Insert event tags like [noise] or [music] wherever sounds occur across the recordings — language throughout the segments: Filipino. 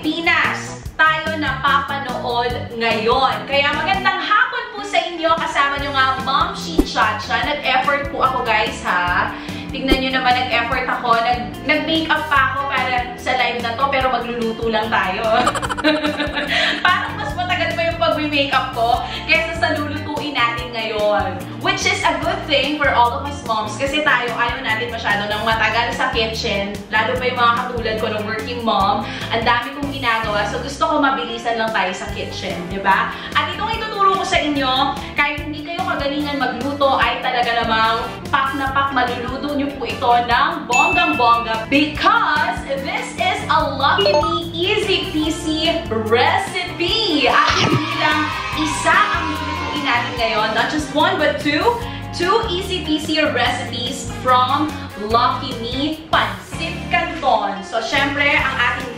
Pilipinas tayo napapanood ngayon. Kaya magandang hapon po sa inyo. Kasama nyo nga Mom She Chacha. Nag-effort po ako guys ha. Tignan nyo naman, nag-effort ako. Nag-makeup pa ako para sa live na to, pero magluluto lang tayo. [laughs] Parang pag-makeup ko kaysa sa lulutuin natin ngayon. Which is a good thing for all of us moms kasi tayo ayaw natin masyado ng matagal sa kitchen. Lalo pa yung mga katulad ko ng working mom. Ang dami kong ginagawa. So gusto ko mabilisan lang tayo sa kitchen, di ba? At itong ituturo ko sa inyo, kahit hindi kayo kagalingan magluto, ay talaga namang pak na pak maluluto nyo po ito ng bonggang-bongga because this is a Lucky Me Easy Peasy recipe. At hindi lang isa ang lulutuin natin ngayon, not just one but two, two easy peasy recipes from Lucky Me Pansit Canton. So, syempre, ang ating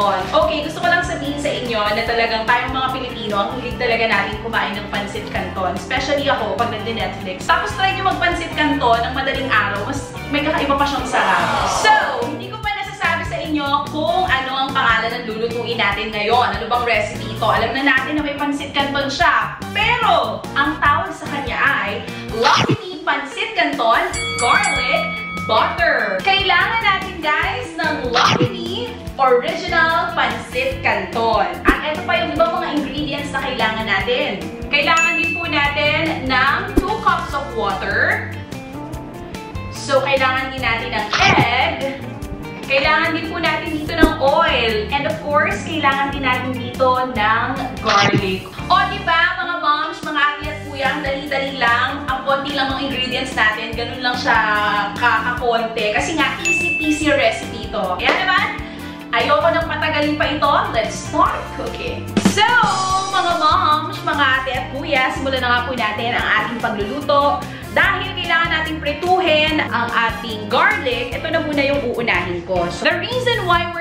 Canton. Okay, gusto ko lang sabihin sa inyo na talagang tayong mga Pilipino, ang hilig talaga natin kumain ng Pansit Canton. Especially ako, pag nagdi-Netflix. Tapos try nyo mag-Pansit Canton ng madaling araw, mas may kakaiba pa siyang sarap. So, hindi ko pa nasasabi sa inyo kung ano ang pangalan ng lulutuin natin ngayon. Ano bang recipe ito? Alam na natin na may Pansit Canton siya. Pero, ang tawag sa kanya ay Lucky Pansit Canton Garlic Butter. Kailangan natin guys ng Me Original Pansit Canton. At ito pa yung ibang mga ingredients na kailangan natin. Kailangan din po natin ng 2 cups of water. So, kailangan din natin ng egg. Kailangan din po natin dito ng oil. And of course, kailangan din natin dito ng garlic. O, di ba, mga moms, mga ate at ang dali-dali lang. Ang konti lang ng ingredients natin. Ganun lang siya kakakonte. Kasi nga, easy-peasy recipe ito. Kaya naman, ayoko nang patagalin pa ito. Let's start cooking. So, mga moms, mga ate at kuya, simulan na nga po natin ang ating pagluluto. Dahil kailangan nating prituhin ang ating garlic, ito na muna yung uunahin ko. So, the reason why we're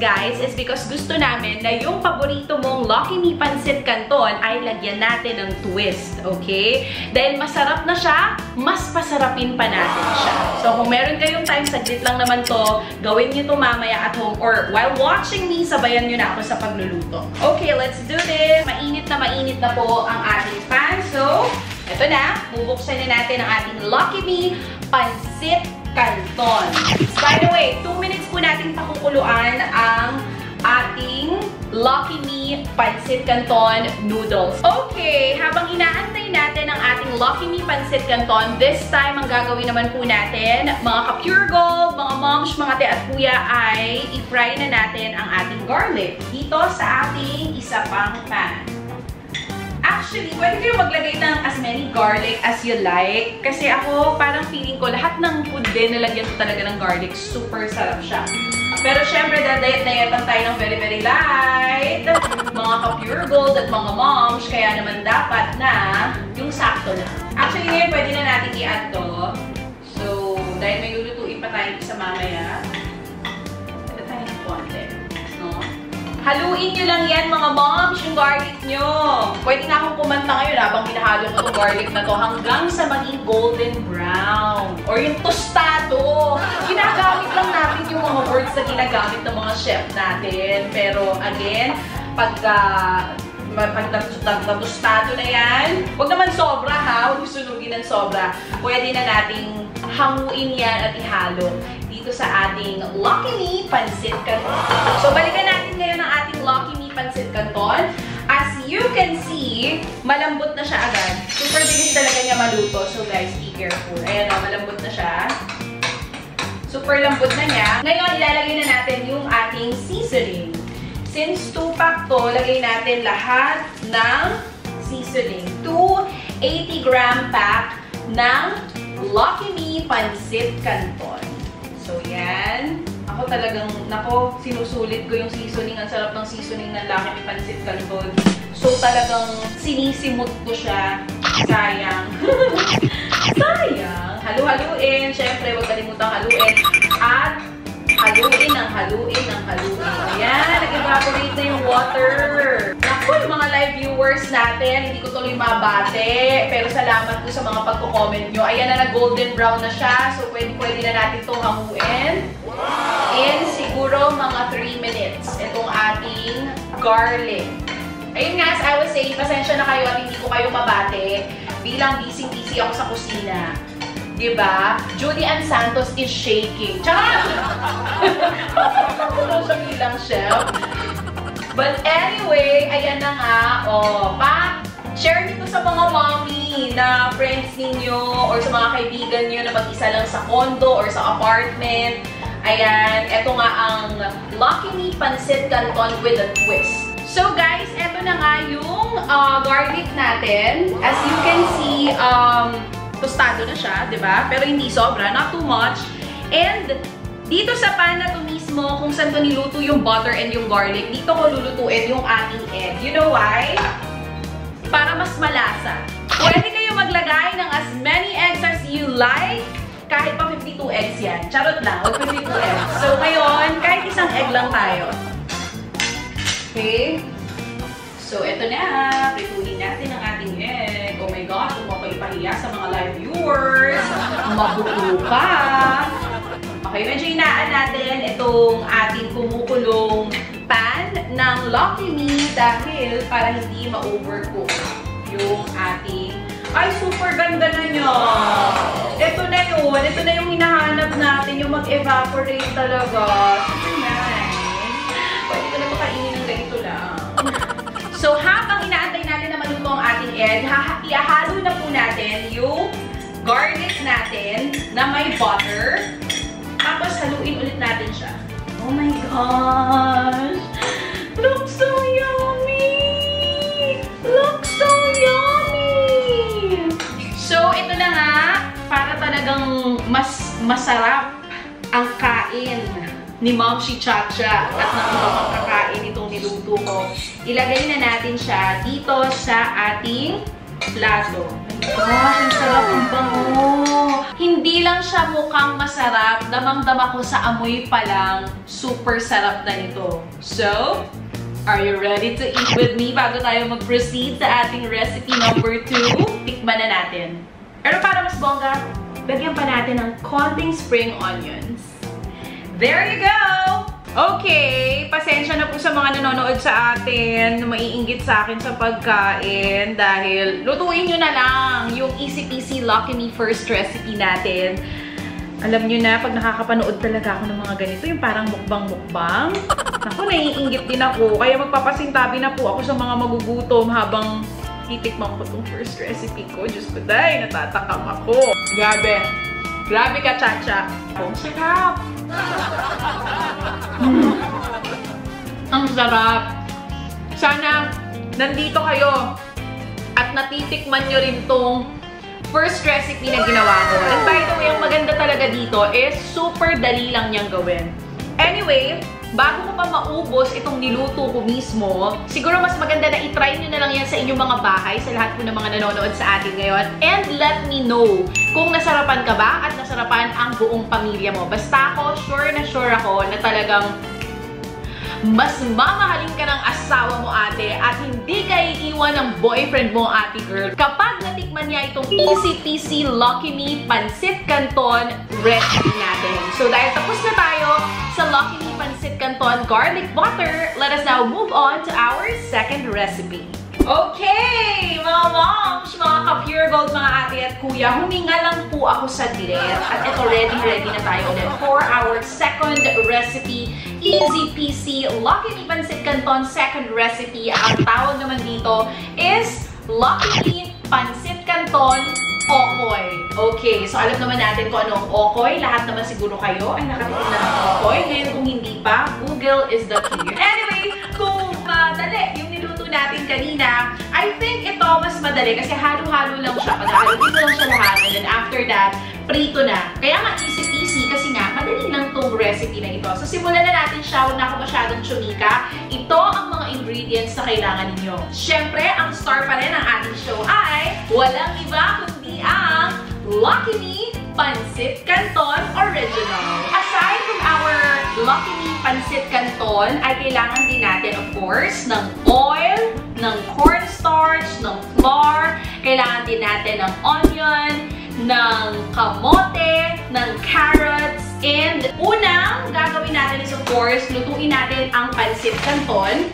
guys, is because gusto namin na yung paborito mong Lucky Me Pancit Canton ay lagyan natin ng twist, okay? Dahil masarap na siya, mas pasarapin pa natin siya. So, kung meron kayong time, saglit lang naman to, gawin nyo to mamaya at home or while watching me, sabayan nyo na ako sa pagluluto. Okay, let's do this! Mainit na mainit na po ang ating pan. So, ito na, bubuksan na natin ang ating Lucky Me Pansit Canton. By the way, 2 minutes po natin pakukuluan ang ating Lucky Me Pansit Canton Noodles. Okay, habang inaantay natin ang ating Lucky Me Pansit Canton, this time ang gagawin naman po natin, mga ka-pure gold, mga moms, mga te at kuya, ay i-fry na natin ang ating garlic dito sa ating isa pang pan. Actually, pwede kayo maglagay ng as many garlic as you like. Kasi ako, parang feeling ko, lahat ng food din nalagyan ko talaga ng garlic. Super sarap siya. Pero syempre, dadayat-dayat lang tayo ng very, very light. Mga ka-pure gold at mga moms, kaya naman dapat na yung sakto lang. Actually, ngayon pwede na natin i-add to. So, dahil may lulutuin pa tayo sa mamaya, ito tayo ng konti. No? Haluin nyo lang yan, mga moms, yung garlic nyo. Pwede na akong kumanta ngayon habang hinahalo ko itong garlic na to hanggang sa maging golden brown. Or yung tostado. Ginagamit lang natin yung mga words na ginagamit ng mga chef natin. Pero again, pag uh, pag natustado na yan, huwag naman sobra ha, huwag sunugin ng sobra. Pwede na nating hanguin yan at ihalo dito sa ating Lucky Me Pansit Canton. So, balikan natin ngayon ang ating Lucky Me Pansit Canton. You can see, malambot na siya agad. Super bilis talaga niya maluto. So, guys, be careful. Ayan o, malambot na siya. Super lambot na niya. Ngayon, ilalagay na natin yung ating seasoning. Since 2-pack to, lagay natin lahat ng seasoning. 2 80-gram pack ng Lucky Me Pansit Canton. So, yan. Ako talagang, nako, sinusulit ko yung seasoning. Ang sarap ng seasoning ng Lucky Me Pansit Canton. So talagang sinisimot ko siya. Sayang. [laughs] Sayang. Halu-haluin. Siyempre, huwag kalimutang haluin. At haluin ang haluin ang haluin. Ayan, nag-evaporate na yung water. Naku, yung mga live viewers natin, hindi ko tuloy mabate. Pero salamat po sa mga pagko-comment nyo. Ayan na, nag-golden brown na siya. So, pwede-pwede na natin itong hanguin. In siguro mga 3 minutes, itong ating garlic. Ayun nga, as I was saying, pasensya na kayo at hindi ko kayo mabate. Bilang busy-busy ako sa kusina. Diba? Judy Ann Santos is shaking. Tsaka! [laughs] Ako siya bilang chef. But anyway, ayan na nga. O, oh, pa, share nito sa mga mommy na friends ninyo or sa mga kaibigan nyo na mag-isa lang sa condo or sa apartment. Ayan, eto nga ang Lucky Me Pancit Canton with a twist. So guys, eto na nga yung uh, garlic natin. As you can see, um, tostado na siya, di ba? Pero hindi sobra, not too much. And dito sa pan na to mismo, kung saan ko niluto yung butter and yung garlic, dito ko lulutuin yung ating egg. You know why? Para mas malasa. Pwede kayo maglagay ng as many eggs as you like. Kahit pa 52 eggs yan. Charot lang, wag 52 eggs. So ngayon, kahit isang egg lang tayo. Okay? So, ito na. Prituhin natin ang ating egg. Oh my gosh, kung ako ipahiya sa mga live viewers. Mabuto ka. Okay, medyo inaan natin itong ating kumukulong pan ng Lucky Me dahil para hindi ma-overcook yung ating... Ay, super ganda na niya! Ito na yun. Ito na yung hinahanap natin, yung mag-evaporate talaga. Egg, ihahalo na po natin yung garlic natin na may butter. Tapos, haluin ulit natin siya. Oh my gosh! Looks so yummy! Looks so yummy! So, ito na nga, para talagang mas masarap ang kain ni Mom si Chacha at ng iba pang kakain itong niluto ko. Ilagay na natin siya dito sa ating plato. Gosh, ang sarap ang bango! Hindi lang siya mukhang masarap, damang-dama ko sa amoy pa lang, super sarap na nito. So, are you ready to eat with me bago tayo mag-proceed sa ating recipe number 2? Tikman na natin. Pero para mas bongga, lagyan pa natin ng konting spring onions. There you go! Okay, pasensya na po sa mga nanonood sa atin na maiinggit sa akin sa pagkain dahil lutuin nyo na lang yung easy peasy Lucky Me first recipe natin. Alam nyo na, pag nakakapanood talaga ako ng mga ganito, yung parang mukbang-mukbang. [laughs] Naku, naiinggit din ako. Kaya magpapasintabi na po ako sa mga magugutom habang titikman ko itong first recipe ko. Diyos ko, day, natatakam ako. Grabe. Grabe ka, Chacha. Ang sarap. Mm. Ang sarap. Sana nandito kayo at natitikman nyo rin tong first recipe na ginawa ko. And by the way, ang maganda talaga dito is super dali lang niyang gawin. Anyway, bago ko pa maubos itong niluto ko mismo, siguro mas maganda na itry nyo na lang yan sa inyong mga bahay, sa lahat po ng mga nanonood sa atin ngayon. And let me know kung nasarapan ka ba at nasarapan ang buong pamilya mo. Basta ako, sure na sure ako na talagang mas mamahalin ka ng asawa mo ate at hindi ka iiwan ng boyfriend mo ate girl kapag natikman niya itong easy peasy Lucky Me Pansit Canton recipe natin. So dahil tapos na tayo sa Lucky Me Pansit Canton Garlic Butter, let us now move on to our second recipe. Okay, mga moms, mga ka-pure gold, mga ate at kuya, huminga lang po ako sa diret. At ito, ready-ready na tayo ulit for our second recipe. Easy peasy, Lucky Me Pancit Canton second recipe. Ang tawag naman dito is Lucky Me Pancit Canton Okoy. Okay, so alam naman natin kung ano ang Okoy. Lahat naman siguro kayo ay nakatikim na ng Okoy. Ngayon, kung hindi pa, Google is the key. Anyway, kung madali yung natin kanina, I think ito mas madali kasi halo-halo lang siya. Pag-halo lang siya lahat and then after that, prito na. Kaya nga easy-easy kasi nga, madali lang tong recipe na ito. So simulan na natin siya, huwag na ako masyadong chumika. Ito ang mga ingredients na kailangan ninyo. Siyempre, ang star pa rin ng ating show ay walang iba kundi ang Lucky Me Pancit Canton Original. Aside from our Lucky Me Pancit Canton, ay kailangan din natin, of course, ng oil, ng cornstarch, ng flour, kailangan din natin ng onion, ng kamote, ng carrots, and unang gagawin natin is of course, lutuin natin ang pansit canton.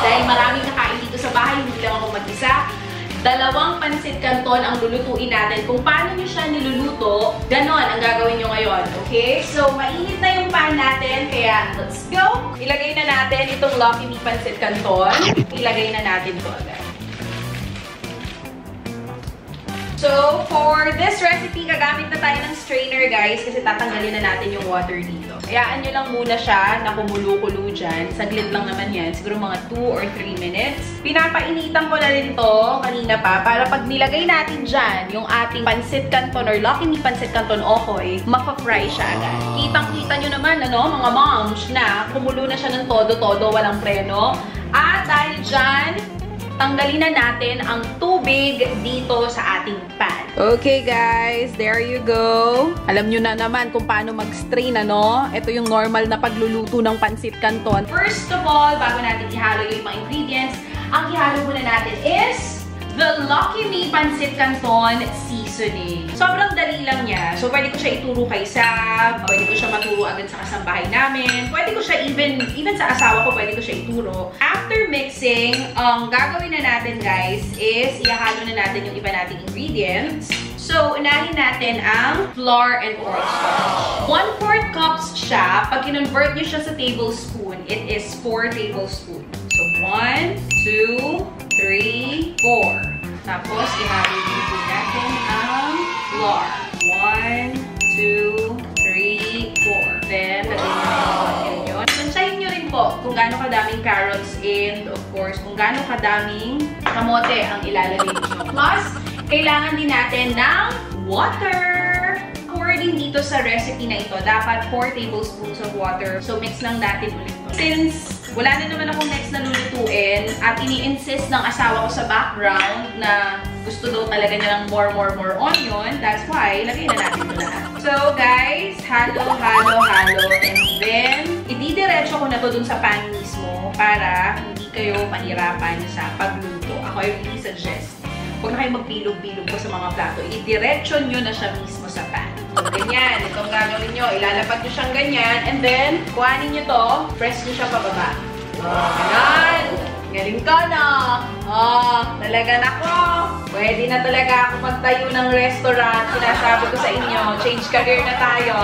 Dahil maraming nakain dito sa bahay, hindi lang ako mag-isa. Dalawang pansit canton ang lulutuin natin. Kung paano nyo siya niluluto, ganon ang gagawin nyo ngayon. Okay? So, mainit na yung pan natin, kaya let's go! Ilagay na natin itong Lucky Me Pansit Canton. Ilagay na natin to agad. So, for this recipe, gagamit na tayo ng strainer, guys, kasi tatanggalin na natin yung water dito. Hayaan nyo lang muna siya na kumulo-kulo dyan. Saglit lang naman yan. Siguro mga 2 or 3 minutes. Pinapainitan ko na rin to kanina pa para pag nilagay natin dyan yung ating pansit canton or lucky me pansit canton okoy, mapa-fry siya agad. Kitang-kita nyo naman, ano, mga moms, na kumulo na siya ng todo-todo, walang preno. At dahil dyan, tanggalin na natin ang tubig dito sa ating pan. Okay guys, there you go. Alam nyo na naman kung paano mag-strain, ano? Ito yung normal na pagluluto ng pansit canton. First of all, bago natin ihalo yung mga ingredients, ang ihalo muna natin is the Lucky Me Pancit Canton Seasoning. Sobrang dali lang niya. So, pwede ko siya ituro kay Sab. Pwede ko siya maturo agad sa kasambahay namin. Pwede ko siya even, even sa asawa ko, pwede ko siya ituro. After mixing, ang gagawin na natin, guys, is ihahalo na natin yung iba nating ingredients. So, unahin natin ang flour and cornstarch. 1 4 cups siya. Pag kinonvert nyo siya sa tablespoon, it is 4 tablespoon. So, 1, 2, 3, 4. Tapos, ihalo din po natin ang flour. 1, 2, 3, 4. Then, lagay na onion nyo. Tansyahin nyo rin po kung gaano kadaming carrots and, of course, kung gaano kadaming kamote ang ilalagay nyo. Plus, kailangan din natin ng water. According dito sa recipe na ito, dapat 4 tablespoons of water. So, mix lang natin ulit. Since wala na naman akong next na lulutuin at ini-insist ng asawa ko sa background na gusto daw talaga niya ng more, more, more onion, that's why, lagay na natin ito lahat. So, guys, halo, halo, halo, and then, ididiretso ko na to dun sa pan mismo para hindi kayo mahirapan sa pagluto. Ako ay really suggest huwag na kayo magbilog-bilog po sa mga plato. I-diretso nyo na siya mismo sa pan. So, ganyan. Itong gagawin nyo. Ilalapag nyo siyang ganyan. And then, kuhanin nyo to. Press nyo siya pababa. Oh, ganyan. Galing ka na. Oh, talaga na ko. Pwede na talaga ako magtayo ng restaurant. Sinasabi ko sa inyo, change career na tayo.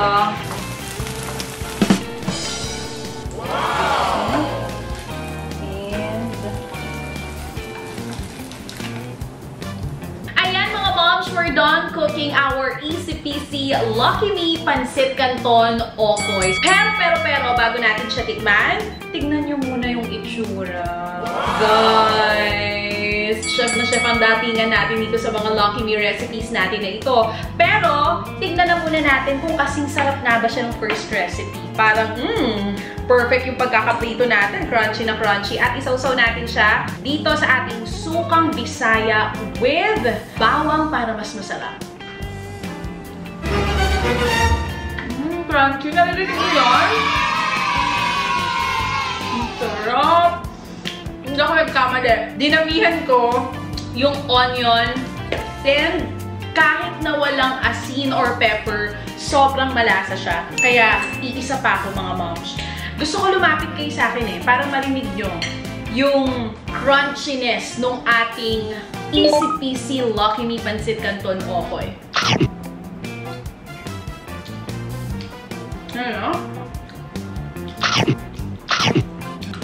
Peasy Lucky Me Pancit Canton Okoy. Pero, pero, pero, bago natin siya tikman, tignan nyo muna yung itsura. Guys! Chef na chef ang datingan natin dito sa mga Lucky Me recipes natin na ito. Pero, tignan na muna natin kung kasing sarap na ba siya ng first recipe. Parang, mmm, perfect yung pagkakaprito natin. Crunchy na crunchy. At isawsaw natin siya dito sa ating sukang bisaya with bawang para mas masarap. Mmm, crunchy. Narinig mo yan? Sarap! Hindi ako. Dinamihan ko yung onion. Then, kahit na walang asin or pepper, sobrang malasa siya. Kaya, iisa pa ako mga moms. Gusto ko lumapit kayo sa akin eh, para marinig nyo yung crunchiness nung ating easy peasy Lucky Me Pancit Canton Okoy. Ano?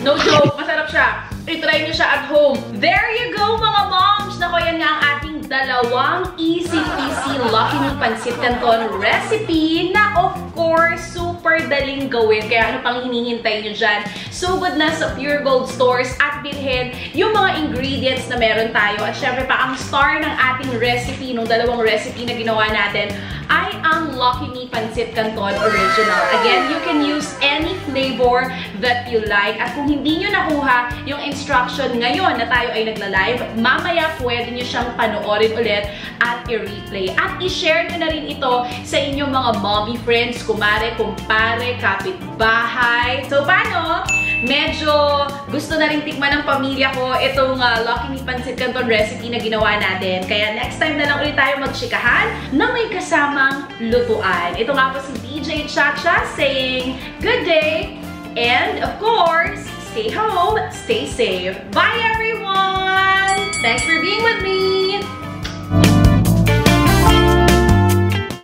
No joke, masarap siya. I-try nyo siya at home. There you go mga moms! Nako, yan nga ang ating dalawang easy peasy Lucky Me Pancit Canton recipe na of course, super daling gawin. Kaya ano pang hinihintay nyo dyan? Sugod na sa Pure Gold Stores at bilhin yung mga ingredients na meron tayo. At syempre pa, ang star ng ating recipe, nung dalawang recipe na ginawa natin, ay ang Lucky Me Pancit Canton Original. Again, you can use any flavor that you like. At kung hindi nyo nakuha yung instruction ngayon na tayo ay nagla-live, mamaya pwede nyo siyang panoorin ulit at i-replay. At i-share nyo na rin ito sa inyong mga mommy friends, kumare, kumpare, kapitbahay. So, paano? Medyo gusto na rin tikman ng pamilya ko itong uh, Lucky Me Pancit Canton recipe na ginawa natin. Kaya next time na lang ulit tayo magchikahan na may kasamang lutuan. Ito nga po si DJ Chacha saying good day and of course, stay home, stay safe. Bye everyone! Thanks for being with me!